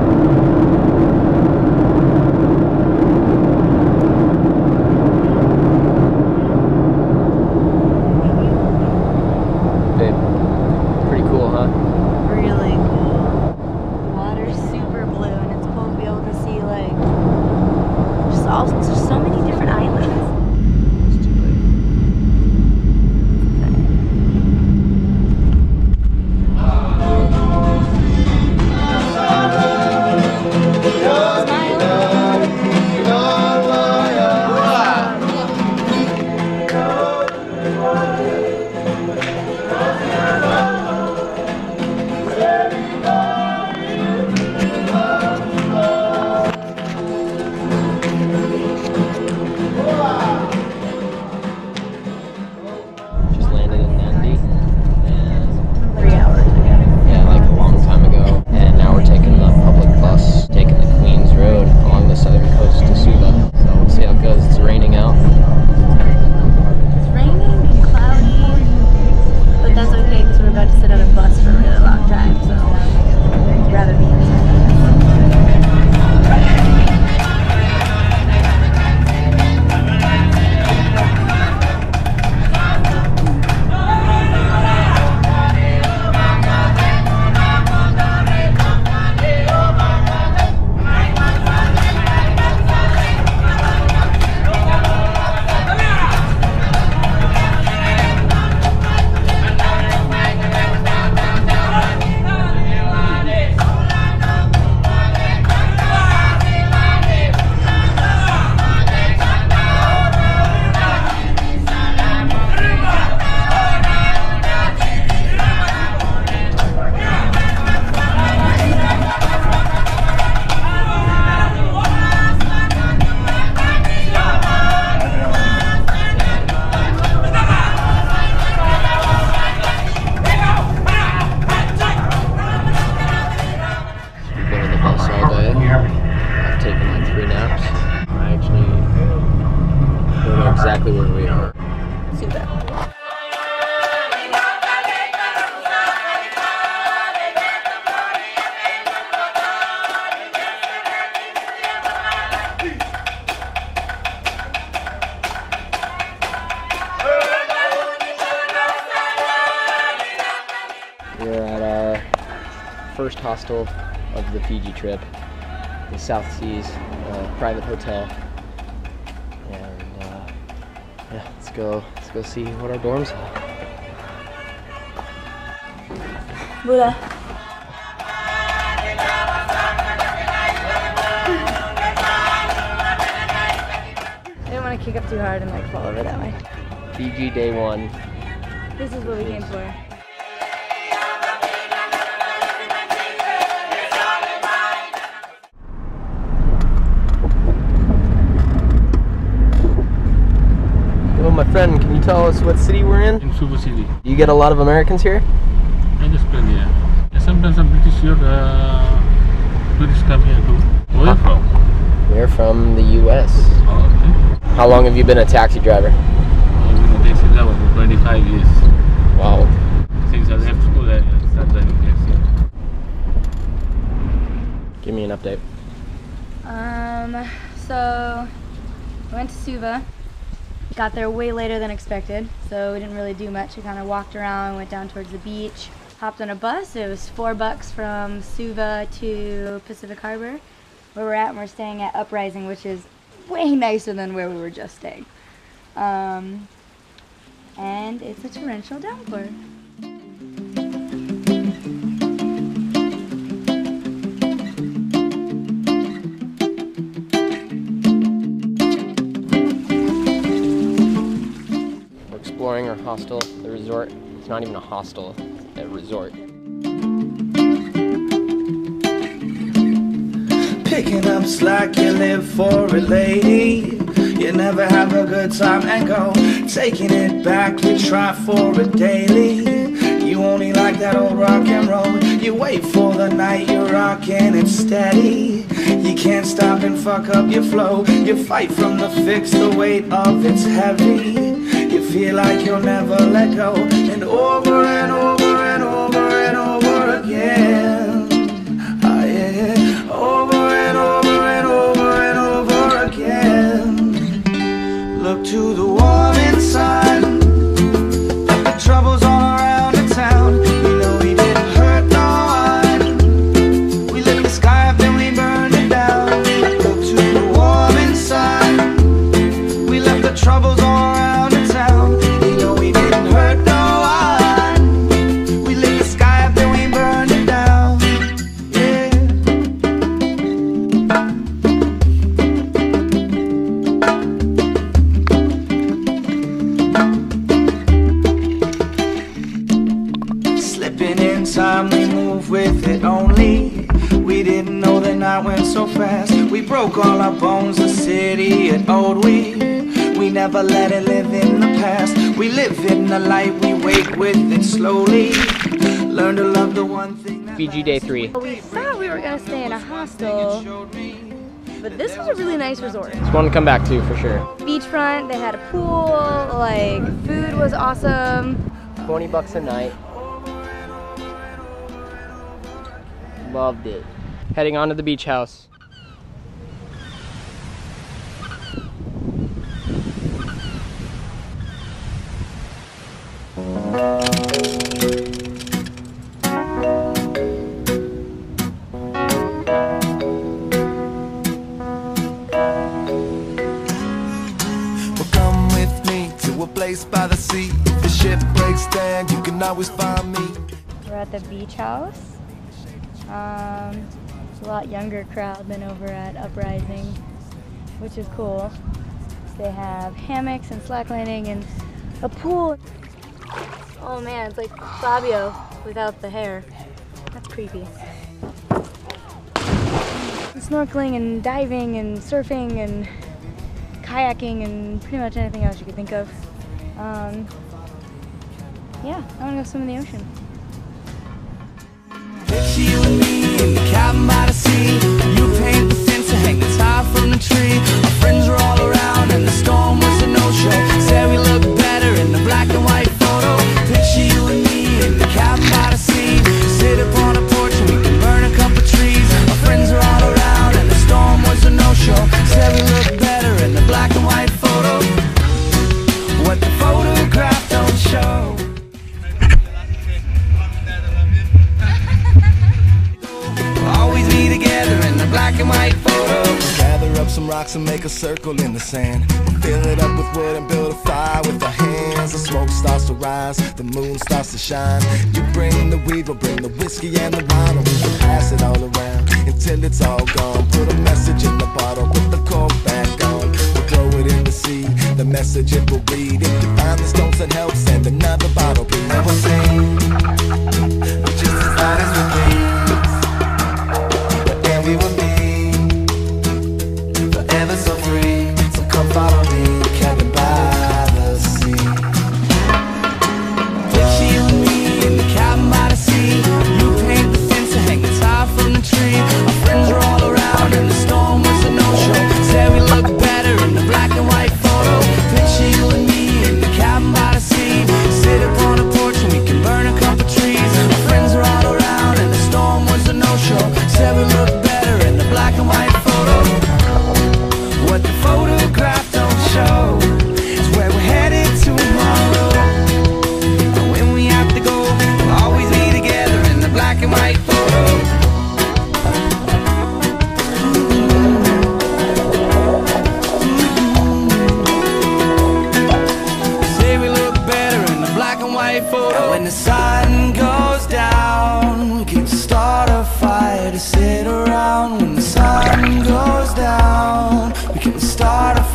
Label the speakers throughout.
Speaker 1: 何? First hostel of the Fiji trip, the South Seas uh, private hotel. And uh, yeah, let's go. Let's go see what our dorms have.
Speaker 2: Buddha. I didn't want to kick up too hard and like fall over that way.
Speaker 1: Fiji day one.
Speaker 2: This is what we came for.
Speaker 1: Friend. Can you tell us what city we're in?
Speaker 3: in Suva City.
Speaker 1: Do you get a lot of Americans here?
Speaker 3: I just been here. Yeah, sometimes I'm pretty sure uh, tourists come here too. Where are you from?
Speaker 1: We're from the U.S.
Speaker 3: Oh, okay.
Speaker 1: How long have you been a taxi driver?
Speaker 3: I've been in taxi driver for 25 years.
Speaker 1: Wow.
Speaker 3: Since I left school, I started driving taxi.
Speaker 1: Give me an update.
Speaker 2: Um, so I went to Suva. Got there way later than expected, so we didn't really do much. We kind of walked around, went down towards the beach, hopped on a bus. It was four bucks from Suva to Pacific Harbor, where we're at, and we're staying at Uprising, which is way nicer than where we were just staying. Um, and it's a torrential downpour.
Speaker 1: Exploring our hostel, the resort. It's not even a hostel, a resort.
Speaker 4: Picking up slack, you live for it, lady. You never have a good time and go. Taking it back, you try for it daily. You only like that old rock and roll. You wait for the night, you're rocking it steady. You can't stop and fuck up your flow. You fight from the fix, the weight of it's heavy. You feel like you'll never let go. And over and over and over and over again. Oh, yeah. Over and over and over and over again. Look to the one inside.
Speaker 5: Fast. We broke all our bones, the city and old we. We never let it live in the past. We live in the light, we wake with it slowly. Learn to love the one thing that
Speaker 1: Fiji day three.
Speaker 2: We thought we were gonna stay in a hostel, but this was a really nice resort.
Speaker 1: It's one to come back to for sure.
Speaker 2: Beachfront, they had a pool, like food was awesome.
Speaker 1: 20 bucks a night. Loved it. Heading on to the beach house.
Speaker 4: Come with me to a place by the sea. If the ship breaks down, you can always find me.
Speaker 2: We're at the beach house. Um, a lot younger crowd than over at Uprising, which is cool. They have hammocks and slacklining and a pool. Oh man, it's like Fabio without the hair. That's creepy. Snorkeling and diving and surfing and kayaking and pretty much anything else you could think of. Um, yeah, I want to go swim in the ocean.
Speaker 4: In the cabin by the sea. You paint the fence and hang the tie from the tree. Our friends were all around and the storm was a no-show. Circle in the sand. Fill it up with wood and build a fire with our hands. The smoke starts to rise, the moon starts to shine. You bring the weed, we'll bring the whiskey and the wine, and we can pass it all around until it's all gone. Put a message in the bottle, put the cork back on. We'll throw it in the sea, the message it will read. If you find the stones and help, send another bottle. Be never seen, but just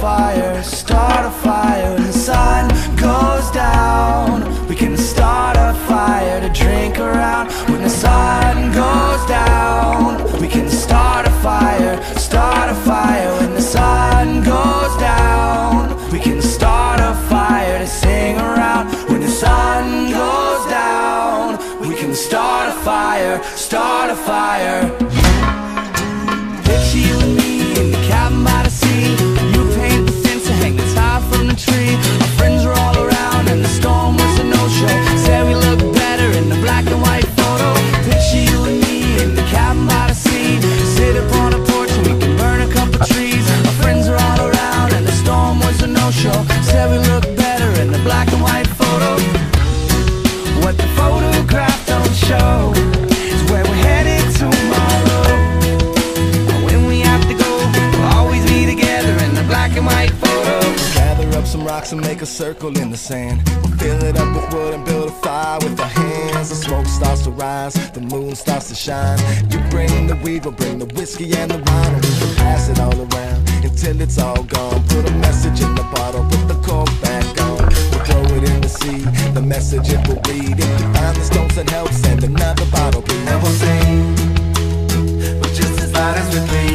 Speaker 4: fire, start a fire. When the sun goes down, we can start a fire to drink around. When the sun goes down, we can start a fire, start a fire. When the sun goes down, we can start a fire to sing around. When the sun goes down, we can start a fire, start a fire. Circle in the sand. We'll fill it up with wood and build a fire with our hands. The smoke starts to rise, the moon starts to shine. You bring the weed, we'll bring the whiskey and the wine, and we can pass it all around until it's all gone. Put a message in the bottle, put the cork back on. We'll throw it in the sea, the message it will read. If you find the stones and help, send another bottle. Be never seen, but just as light as with me.